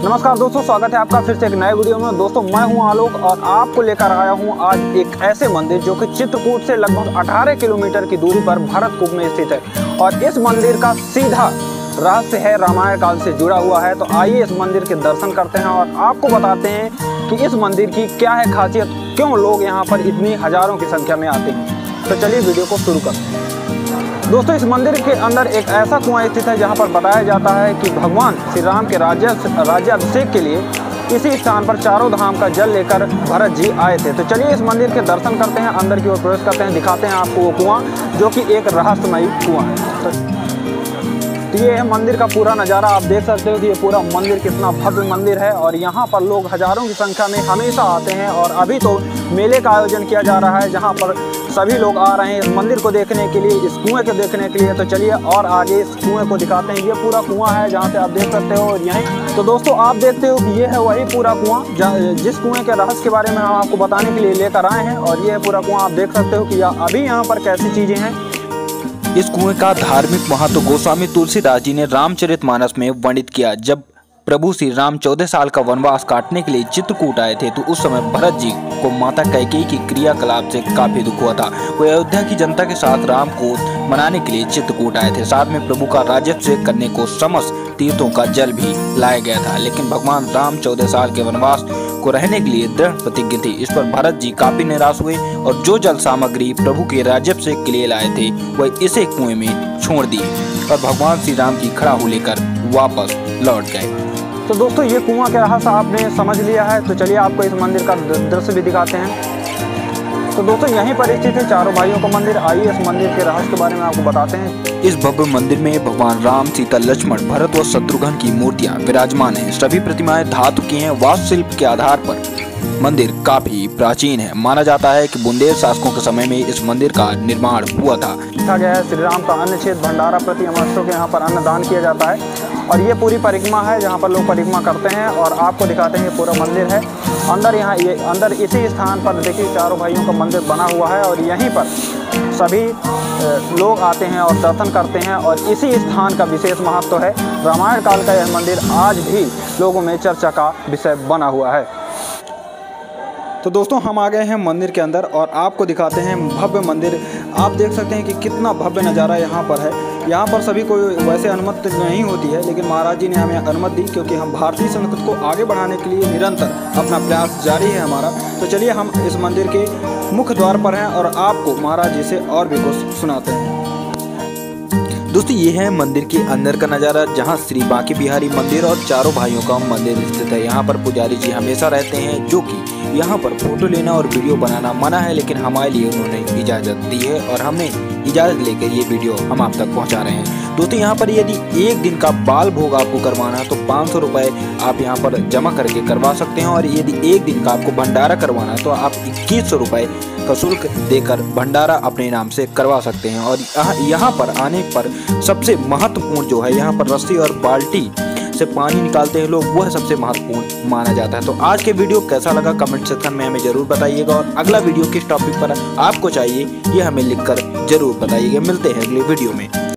नमस्कार दोस्तों, स्वागत है आपका फिर से एक नए वीडियो में। दोस्तों, मैं हूँ आलोक और आपको लेकर आया हूँ आज एक ऐसे मंदिर जो कि चित्रकूट से लगभग 18 किलोमीटर की दूरी पर भरतकूप में स्थित है। और इस मंदिर का सीधा रहस्य है रामायण काल से जुड़ा हुआ है। तो आइए इस मंदिर के दर्शन करते हैं और आपको बताते हैं कि इस मंदिर की क्या है खासियत, क्यों लोग यहाँ पर इतनी हज़ारों की संख्या में आते हैं। तो चलिए वीडियो को शुरू करते हैं। दोस्तों इस मंदिर के अंदर एक ऐसा कुआँ स्थित है जहाँ पर बताया जाता है कि भगवान श्री राम के राज्य राज्याभिषेक के लिए इसी स्थान पर चारों धाम का जल लेकर भरत जी आए थे। तो चलिए इस मंदिर के दर्शन करते हैं अंदर की ओर प्रवेश करते हैं दिखाते हैं आपको वो कुआँ जो कि एक रहस्यमयी कुआँ है। तो, तो ये है मंदिर का पूरा नज़ारा आप देख सकते हो कि ये पूरा मंदिर कितना भव्य मंदिर है और यहाँ पर लोग हज़ारों की संख्या में हमेशा आते हैं और अभी तो मेले का आयोजन किया जा रहा है जहाँ पर सभी लोग आ रहे हैं इस मंदिर को देखने के लिए, इस कुएँ को देखने के लिए। तो चलिए और आगे इस कुएँ को दिखाते हैं। ये पूरा कुआँ है, जहाँ से आप देख सकते हो यहीं। तो दोस्तों, आप देखते हो कि ये है वही पूरा कुआँ जिस कुएँ के रहस्य के बारे में हम आपको बताने के लिए लेकर आए हैं। और ये पूरा कुआँ, आप देख सकते हो कि अभी यहाँ पर कैसी चीज़ें हैं। इस कुएँ का धार्मिक महत्व गोस्वामी तुलसीदास जी ने रामचरित मानस में वर्णित किया। जब प्रभु श्री राम चौदह साल का वनवास काटने के लिए चित्रकूट आए थे तो उस समय भरत जी को माता कैकेयी की क्रियाकलाप से काफ़ी दुख हुआ था। वो अयोध्या की जनता के साथ राम को मनाने के लिए चित्रकूट आए थे। साथ में प्रभु का राज्यभिषेक करने को समस्त तीर्थों का जल भी लाया गया था, लेकिन भगवान राम चौदह साल के वनवास को रहने के लिए दृढ़ प्रतिज्ञ थी। इस पर भरत जी काफ़ी निराश हुए और जो जल सामग्री प्रभु के राज्यभिषेक के लिए लाए थे, वह इसे कुएँ में छोड़ दिए और भगवान श्री राम की खड़ा हो लेकर वापस लौट गए। तो दोस्तों ये कुआँ के रहस्य आपने समझ लिया है। तो चलिए आपको इस मंदिर का दृश्य भी दिखाते हैं। तो दोस्तों यहीं पर स्थित है चारों भाइयों का मंदिर। आइए इस मंदिर के रहस्य के बारे में आपको बताते हैं। इस भव्य मंदिर में भगवान राम सीता लक्ष्मण भरत व शत्रुघ्न की मूर्तियाँ विराजमान हैं। सभी प्रतिमाएँ धातु की हैं। वास्तुशिल्प के आधार पर मंदिर काफ़ी प्राचीन है। माना जाता है कि बुंदेल शासकों के समय में इस मंदिर का निर्माण हुआ था। लिखा गया है श्री राम का अन्न छेद भंडारा प्रति अमरसों के यहाँ पर अन्न दान किया जाता है। और ये पूरी परिक्रमा है जहाँ पर लोग परिक्रमा करते हैं और आपको दिखाते हैं ये पूरा मंदिर है। अंदर यहाँ ये, अंदर इसी स्थान पर देखिए चारों भाइयों का मंदिर बना हुआ है और यहीं पर सभी लोग आते हैं और दर्शन करते हैं और इसी स्थान का विशेष महत्व तो है। रामायण काल का यह मंदिर आज भी लोगों में चर्चा का विषय बना हुआ है। तो दोस्तों, हम आ गए हैं मंदिर के अंदर और आपको दिखाते हैं भव्य मंदिर आप देख सकते हैं कि कितना भव्य नज़ारा यहाँ पर है। यहाँ पर सभी को वैसे अनुमति नहीं होती है, लेकिन महाराज जी ने हमें अनुमति दी क्योंकि हम भारतीय संस्कृत को आगे बढ़ाने के लिए निरंतर अपना प्रयास जारी है हमारा। तो चलिए हम इस मंदिर के मुख्य द्वार पर हैं और आपको महाराज जी से और भी कुछ सुनाते हैं। दोस्तों, ये है मंदिर के अंदर का नज़ारा, जहाँ श्री बांके बिहारी मंदिर और चारों भाइयों का मंदिर स्थित है। यहाँ पर पुजारी जी हमेशा रहते हैं, जो कि यहाँ पर फ़ोटो लेना और वीडियो बनाना मना है, लेकिन हमारे लिए उन्होंने इजाज़त दी है और हमें इजाज़त लेकर ये वीडियो हम आप तक पहुँचा रहे हैं। दोस्तों, यहाँ पर यदि एक दिन का बाल भोग आपको करवाना है तो पाँच सौ रुपये आप यहाँ पर जमा करके करवा सकते हैं। और यदि एक दिन का आपको भंडारा करवाना है तो आप इक्कीस सौ रुपये का शुल्क देकर भंडारा अपने नाम से करवा सकते हैं। और यहाँ पर आने पर सबसे महत्वपूर्ण जो है, यहाँ पर रस्सी और बाल्टी से पानी निकालते हैं लोग, वह सबसे महत्वपूर्ण माना जाता है। तो आज के वीडियो कैसा लगा कमेंट सेक्शन में हमें ज़रूर बताइएगा, और अगला वीडियो किस टॉपिक पर आपको चाहिए, ये हमें लिखकर ज़रूर बताइएगा। मिलते हैं अगले वीडियो में।